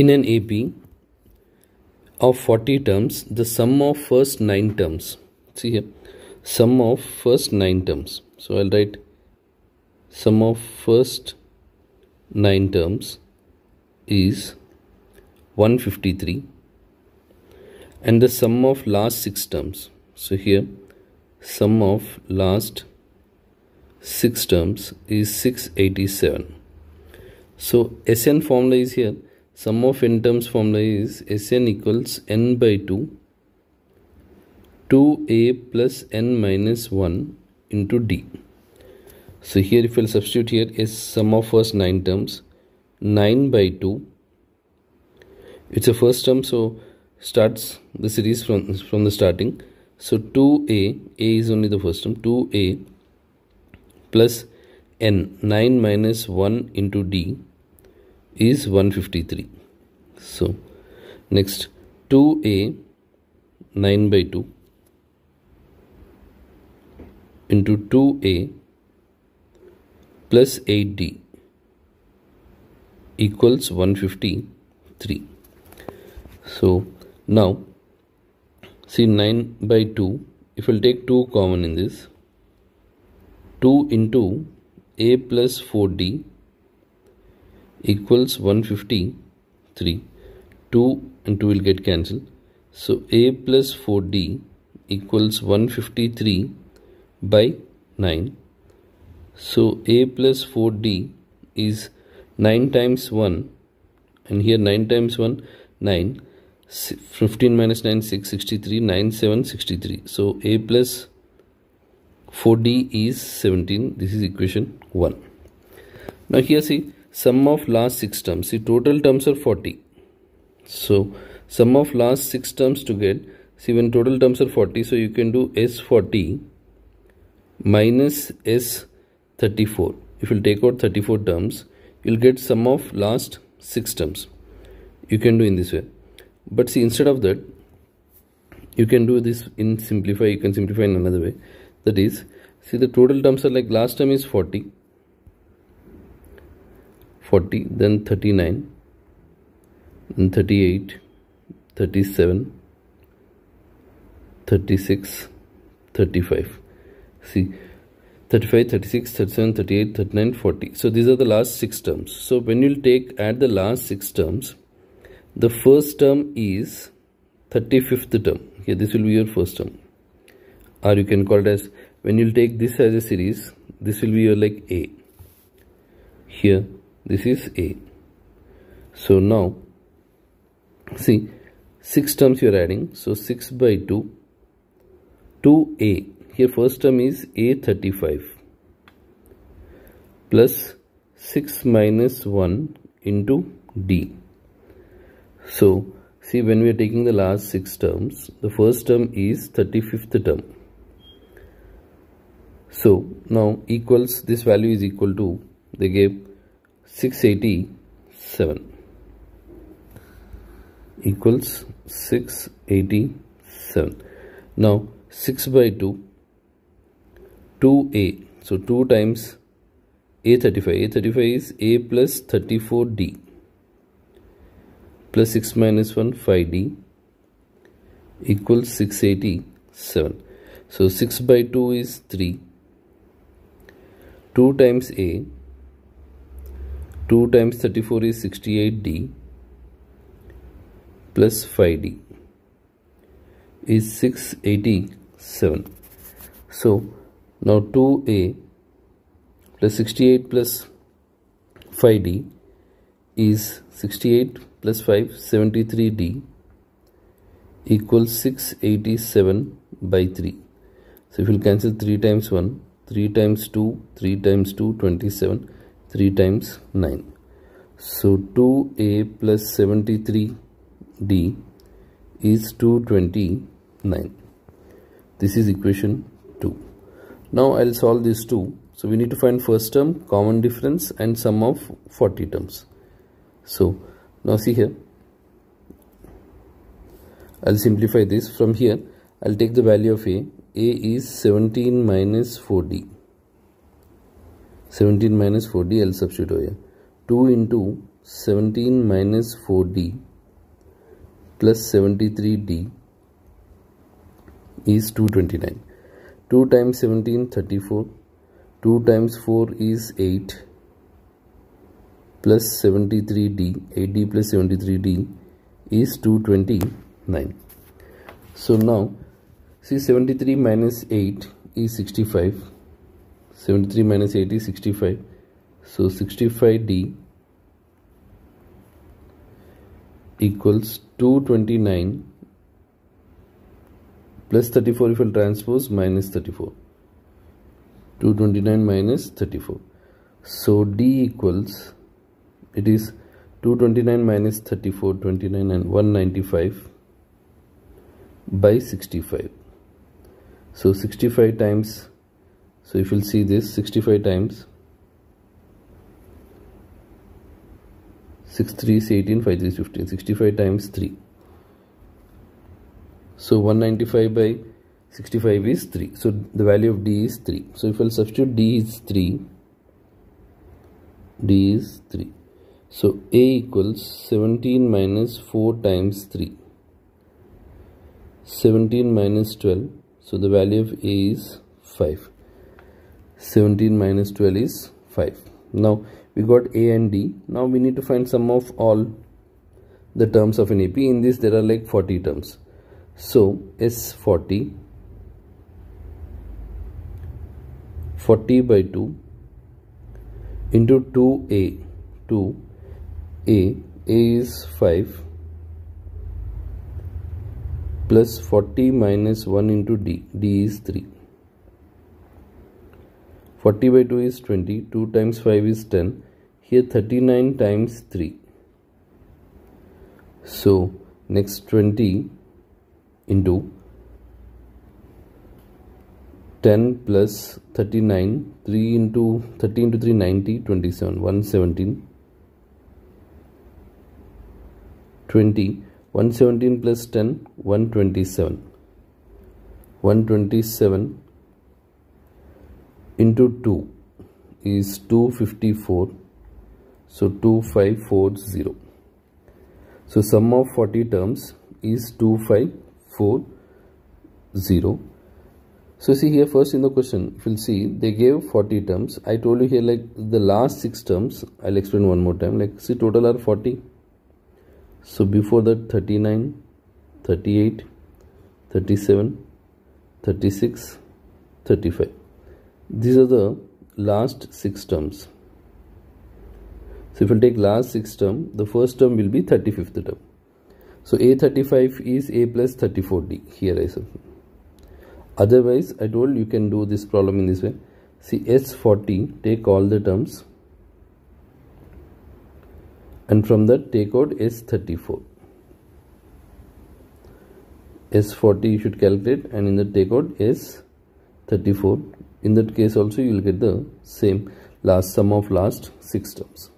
In an AP of 40 terms, the sum of first 9 terms, see here, sum of first 9 terms. So I'll write sum of first 9 terms is 153 and the sum of last 6 terms. So here sum of last 6 terms is 687. So Sn formula is here sum of n terms formula is Sn equals n by 2 2a plus n minus 1 into d. So here if we'll substitute here is sum of first 9 terms 9 by 2 it's a first term so starts the series from from the starting. So 2a a is only the first term 2a plus n 9 minus 1 into d is 153 so next 2a 9 by 2 into 2a plus 8d equals 153 so now see 9 by 2 if we'll take 2 common in this 2 into a plus 4d equals 153 2 and 2 will get cancelled so a plus 4d equals 153 by 9 so a plus 4d is 9 times 1 and here 9 times 1 9 15 minus 9 6 63 9 7 63 so a plus 4d is 17 this is equation 1 now here see sum of last six terms. See total terms are 40 so sum of last six terms to get see when total terms are 40 so you can do s40 minus s34 if you take out 34 terms you'll get sum of last six terms. You can do in this way. But see instead of that you can do this in simplify you can simplify in another way. That is see the total terms are like last term is 40 40 then 39 then 38 37 36 35 see 35 36 37 38 39 40 so these are the last six terms. So when you'll take add the last six terms the first term is 35th term. Here this will be your first term. Or you can call it as when you'll take this as a series this will be your like a. Here this is a. So now see 6 terms you are adding. So 6 by 2 2a here first term is a35 plus 6 minus 1 into d. So see when we are taking the last 6 terms the first term is 35th term. So now equals this value is equal to they gave 687 equals 687 now 6 by 2 2a so 2 times a35 a35 is a plus 34d plus 6 minus 1 5d equals 687 so 6 by 2 is 3 2 times a 2 times 34 is 68d plus 5d is 687 so now 2a plus 68 plus 5d is 68 plus 5 73d equals 687 by 3 so if you cancel 3 times 1 3 times 2 3 times 2 27 3 times 9 so 2a plus 73d is 229 this is equation 2 now I'll solve these two. So we need to find first term common difference and sum of 40 terms. So now see here. I'll simplify this. From here I'll take the value of a. A is 17 minus 4d 17 minus 4d I'll substitute here 2 into 17 minus 4d plus 73d is 229 2 times 17 34 2 times 4 is 8 plus 73d 8d plus 73d is 229 so now see 73 minus 8 is 65 73 minus 8 is 65 so 65d equals 229 plus 34 if you transpose minus 34 229 minus 34 so d equals it is 229 minus 34 29 and 195 by 65 so 65 times so if you'll see this 65 times. 6 3 is 18 5 3 is 15 65 times 3 so 195 by 65 is 3 so the value of d is 3 so if I'll substitute d is 3 d is 3 so a equals 17 minus 4 times 3 17 minus 12 so the value of a is 5 17 minus 12 is 5. Now we got A and D. Now we need to find sum of all the terms of an AP. In this there are like 40 terms. So S40 40 by 2 into 2A 2A A is 5 plus 40 minus 1 into D D is 3 40 by 2 is 20 2 times 5 is 10 here 39 times 3 so next 20 into 10 plus 39 3 into 30 into 3 90 27 117 20 117 plus 10 127 127 into 2 is 254 so 2540 so sum of 40 terms is 2540 so see here first in the question if you'll see they gave 40 terms. I told you here like the last six terms i'll explain one more time. Like see total are 40 so before that 39 38 37 36 35 these are the last six terms. So if we take last six term, the first term will be 35th term. So A35 is A plus 34D. Here I said. Otherwise, I told you can do this problem in this way. See S40, take all the terms. And from that, take out S34. S40 you should calculate and in the take out S34 in that case also you will get the same last sum of last six terms